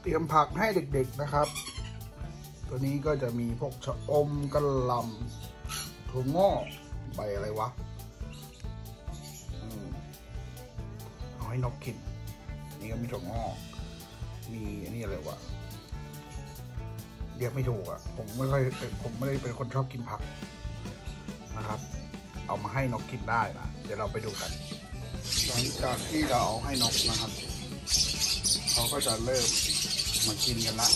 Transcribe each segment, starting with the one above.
เตรียมผักให้เด็กๆนะครับ ตัวนี้ก็จะมีพวกชะอมกระลำถั่วงอกใบอะไรวะเอาให้นกกิน นี่ก็มีถั่วงอกมีอันนี้อะไรวะเรียกไม่ถูกอะ่ะ ผมไม่ค่อยผมไม่ได้เป็นคนชอบกินผักนะครับ เอามาให้นกกินได้นะเดี๋ยวเราไปดูกันหลังจากที่เราเอาให้นกนะครับ เขาก็จะเริ่ม มากินกันละ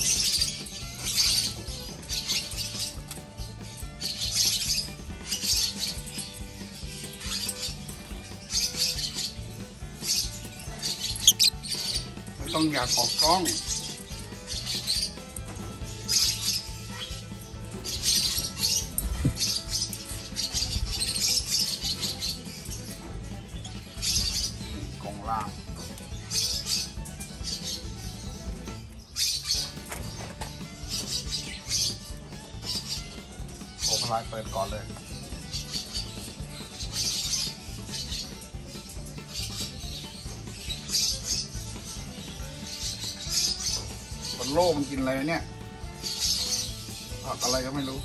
ไม่ต้องอยากออกกล้องกองล่าง โอพลายเปิดก่อนเลยบนโลกมันกินอะไรเนี่ยผักอะไรก็ไม่รู้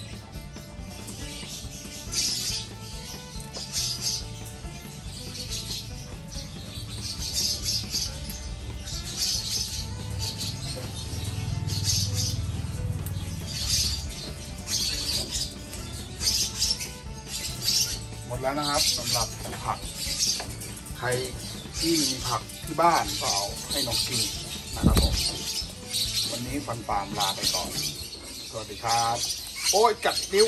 หมดแล้วนะครับสำหรับผัก ใครที่มีผักที่บ้านก็เอาให้นกกินนะครับผมวันนี้ฟันปามลาไปก่อน สวัสดีครับ โอ้ยกัดนิ้ว